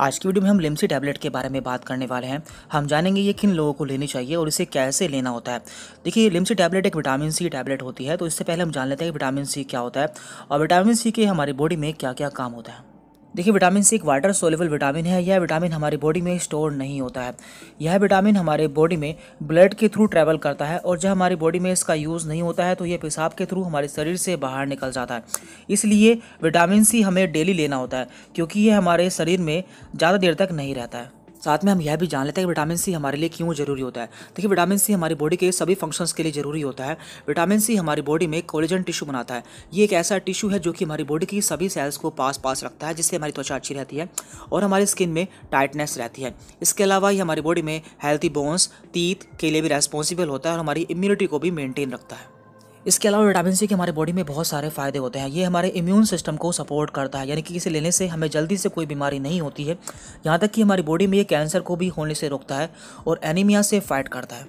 आज की वीडियो में हम लिम्सी टैबलेट के बारे में बात करने वाले हैं। हम जानेंगे ये किन लोगों को लेनी चाहिए और इसे कैसे लेना होता है। देखिए लिम्सी टैबलेट एक विटामिन सी टैबलेट होती है तो इससे पहले हम जान लेते हैं कि विटामिन सी क्या होता है और विटामिन सी के हमारी बॉडी में क्या क्या काम होता है। देखिए, विटामिन सी एक वाटर सोलेबल विटामिन है। यह विटामिन हमारी बॉडी में स्टोर नहीं होता है। यह विटामिन हमारे बॉडी में ब्लड के थ्रू ट्रैवल करता है और जब हमारी बॉडी में इसका यूज़ नहीं होता है तो यह पेशाब के थ्रू हमारे शरीर से बाहर निकल जाता है। इसलिए विटामिन सी हमें डेली लेना होता है, क्योंकि यह हमारे शरीर में ज़्यादा देर तक नहीं रहता है। साथ में हम यह भी जान लेते हैं कि विटामिन सी हमारे लिए क्यों ज़रूरी होता है। देखिए, विटामिन सी हमारी बॉडी के सभी फ़ंक्शंस के लिए ज़रूरी होता है। विटामिन सी हमारी बॉडी में कोलेजन टिश्यू बनाता है। ये एक ऐसा टिश्यू है जो कि हमारी बॉडी की सभी सेल्स को पास पास रखता है, जिससे हमारी त्वचा अच्छी रहती है और हमारी स्किन में टाइटनेस रहती है। इसके अलावा ये हमारी बॉडी में हेल्थी बोन्स तीत के लिए भी रेस्पॉन्सिबल होता है और हमारी इम्यूनिटी को भी मेनटेन रखता है। इसके अलावा विटामिन सी के हमारे बॉडी में बहुत सारे फ़ायदे होते हैं। ये हमारे इम्यून सिस्टम को सपोर्ट करता है, यानी कि इसे लेने से हमें जल्दी से कोई बीमारी नहीं होती है। यहाँ तक कि हमारी बॉडी में ये कैंसर को भी होने से रोकता है और एनीमिया से फाइट करता है।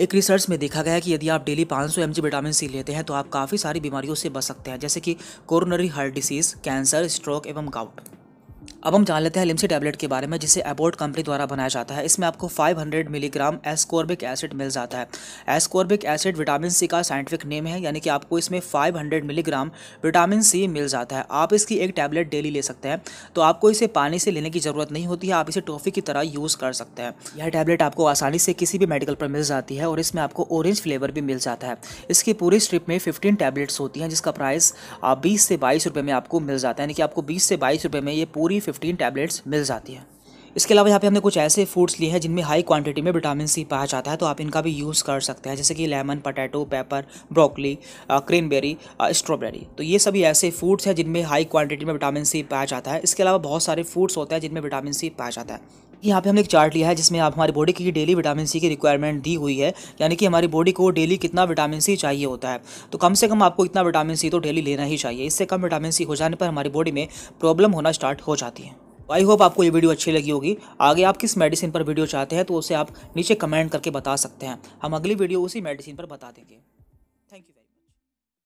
एक रिसर्च में देखा गया है कि यदि आप डेली 500 सौ विटामिन सी लेते हैं तो आप काफ़ी सारी बीमारियों से बच सकते हैं, जैसे कि coronary heart disease cancer stroke एवं गाउट अब हम जान लेते हैं लिमसी टैबलेट के बारे में, जिसे एबोर्ट कंपनी द्वारा बनाया जाता है। इसमें आपको 500 मिलीग्राम एस्कोर्बिक एसिड मिल जाता है। एस्कोर्बिक एसिड विटामिन सी का साइंटिफिक नेम है, यानी कि आपको इसमें 500 मिलीग्राम विटामिन सी मिल जाता है। आप इसकी एक टैबलेट डेली ले सकते हैं। तो आपको इसे पानी से लेने की ज़रूरत नहीं होती है, आप इसे टॉफ़ी की तरह यूज़ कर सकते हैं। यह टैबलेट आपको आसानी से किसी भी मेडिकल पर मिल जाती है और इसमें आपको ऑरेंज फ्लेवर भी मिल जाता है। इसकी पूरी स्ट्रिप में फिफ्टीन टैबलेट्स होती हैं, जिसका प्राइस बीस से बाईस रुपये में आपको मिल जाता है। यानी कि आपको बीस से बाईस रुपये में ये पूरी फिफ्टीन टैबलेट्स मिल जाती है। इसके अलावा यहाँ पे हमने कुछ ऐसे फूड्स लिए हैं जिनमें हाई क्वांटिटी में विटामिन सी पाया जाता है तो आप इनका भी यूज़ कर सकते हैं, जैसे कि lemon potato pepper broccoli cranberry strawberry तो ये सभी ऐसे फूड्स हैं जिनमें हाई क्वांटिटी में विटामिन सी पाया जाता है। इसके अलावा बहुत सारे फूड्स होते हैं जिनमें विटामिन सी पाया जाता है। यहाँ पे हमने एक चार्ट लिया है जिसमें आप हमारी बॉडी की डेली विटामिन सी की रिक्वायरमेंट दी हुई है, यानी कि हमारी बॉडी को डेली कितना विटामिन सी चाहिए होता है। तो कम से कम आपको इतना विटामिन सी तो डेली लेना ही चाहिए। इससे कम विटामिन सी हो जाने पर हमारी बॉडी में प्रॉब्लम होना स्टार्ट हो जाती है। आई होप आपको ये वीडियो अच्छी लगी होगी। आगे आप किस मेडिसिन पर वीडियो चाहते हैं तो उसे आप नीचे कमेंट करके बता सकते हैं। हम अगली वीडियो उसी मेडिसिन पर बता देंगे। Thank you